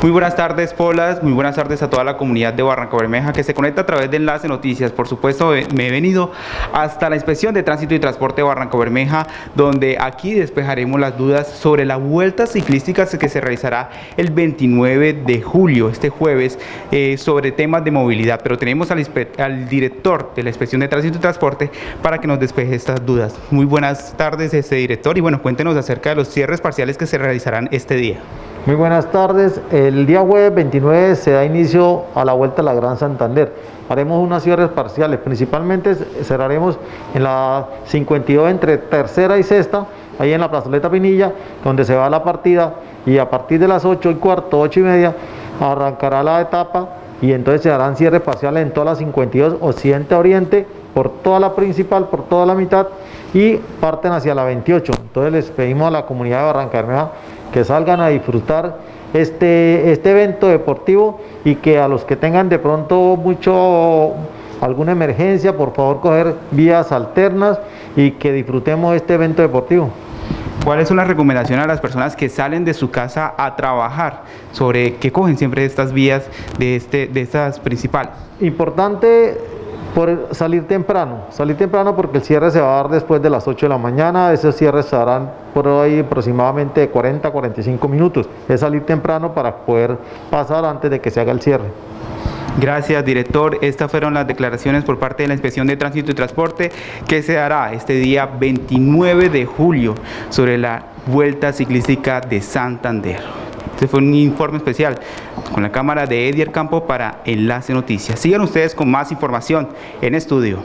Muy buenas tardes, Polas. Muy buenas tardes a toda la comunidad de Barranca Bermeja que se conecta a través de Enlace Noticias. Por supuesto, eh, me he venido hasta la Inspección de Tránsito y Transporte de Barranca Bermeja, donde aquí despejaremos las dudas sobre la vuelta ciclística que se realizará el 29 de julio, este jueves, eh, sobre temas de movilidad. Pero tenemos al, al, director de la Inspección de Tránsito y Transporte para que nos despeje estas dudas. Muy buenas tardes, este director, y bueno, cuéntenos acerca de los cierres parciales que se realizarán este día. Muy buenas tardes. El día jueves 29 se da inicio a la Vuelta a la Gran Santander. Haremos unas cierres parciales. Principalmente cerraremos en la 52 entre tercera y sexta, ahí en la plazoleta Pinilla, donde se va la partida. Y a partir de las 8 y cuarto, 8 y media, arrancará la etapa y entonces se harán cierres parciales en todas las 52 occidente oriente, por toda la principal, por toda la mitad y parten hacia la 28. Entonces les pedimos a la comunidad de Barranca Bermeja que salgan a disfrutar este, este evento deportivo y que a los que tengan de pronto mucho alguna emergencia, por favor coger vías alternas y que disfrutemos este evento deportivo. ¿Cuáles son las recomendaciones a las personas que salen de su casa a trabajar sobre qué cogen siempre estas vías de, este, de estas principales? Importante por salir temprano, salir temprano porque el cierre se va a dar después de las 8 de la mañana, esos cierres se darán por ahí aproximadamente 40 45 minutos, es salir temprano para poder pasar antes de que se haga el cierre. Gracias, director. Estas fueron las declaraciones por parte de la Inspección de Tránsito y Transporte que se dará este día 29 de julio sobre la Vuelta Ciclística de Santander. Este fue un informe especial con la cámara de Edier Campo para Enlace Noticias. Sigan ustedes con más información en estudio.